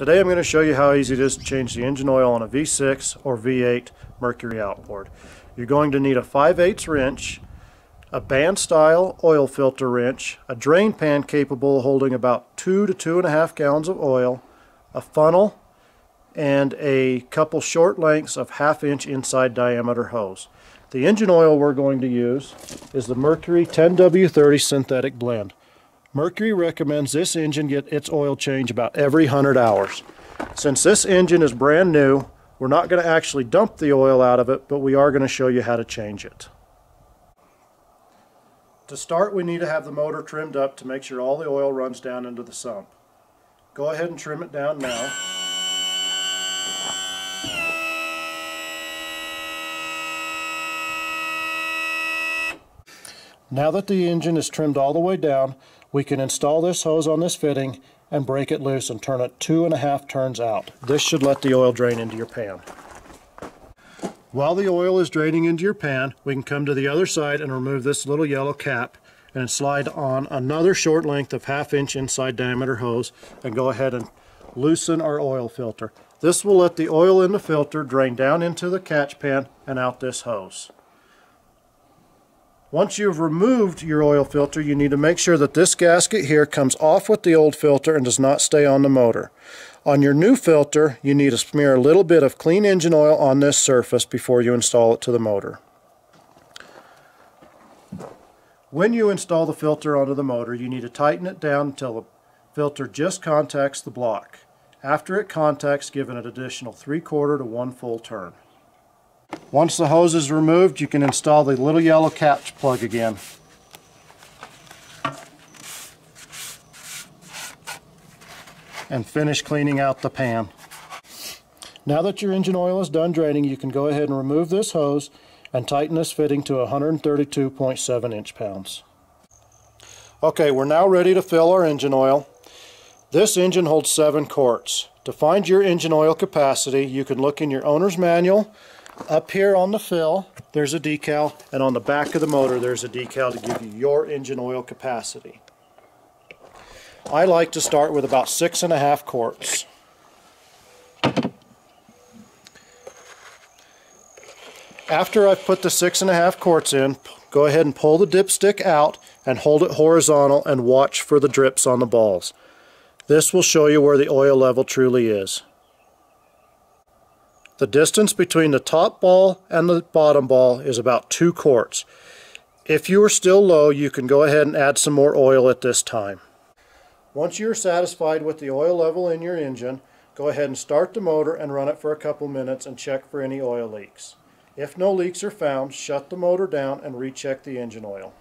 Today I'm going to show you how easy it is to change the engine oil on a V6 or V8 Mercury outboard. You're going to need a 5 8 wrench, a band style oil filter wrench, a drain pan capable of holding about 2 to 2.5 gallons of oil, a funnel, and a couple short lengths of half inch inside diameter hose. The engine oil we're going to use is the Mercury 10W30 synthetic blend. Mercury recommends this engine get its oil change about every 100 hours. Since this engine is brand new, we're not going to actually dump the oil out of it, but we are going to show you how to change it. To start, we need to have the motor trimmed up to make sure all the oil runs down into the sump. Go ahead and trim it down now. Now that the engine is trimmed all the way down, we can install this hose on this fitting and break it loose and turn it two and a half turns out. This should let the oil drain into your pan. While the oil is draining into your pan, we can come to the other side and remove this little yellow cap and slide on another short length of half inch inside diameter hose and go ahead and loosen our oil filter. This will let the oil in the filter drain down into the catch pan and out this hose. Once you've removed your oil filter, you need to make sure that this gasket here comes off with the old filter and does not stay on the motor. On your new filter, you need to smear a little bit of clean engine oil on this surface before you install it to the motor. When you install the filter onto the motor, you need to tighten it down until the filter just contacts the block. After it contacts, give it an additional 3 quarter to 1 full turn. Once the hose is removed, you can install the little yellow catch plug again. And finish cleaning out the pan. Now that your engine oil is done draining, you can go ahead and remove this hose and tighten this fitting to 132.7 inch pounds. Okay, we're now ready to fill our engine oil. This engine holds 7 quarts. To find your engine oil capacity, you can look in your owner's manual up here on the fill, there's a decal, and on the back of the motor, there's a decal to give you your engine oil capacity. I like to start with about six and a half quarts. After I've put the six and a half quarts in, go ahead and pull the dipstick out and hold it horizontal and watch for the drips on the balls. This will show you where the oil level truly is. The distance between the top ball and the bottom ball is about 2 quarts. If you are still low, you can go ahead and add some more oil at this time. Once you're satisfied with the oil level in your engine, go ahead and start the motor and run it for a couple minutes and check for any oil leaks. If no leaks are found, shut the motor down and recheck the engine oil.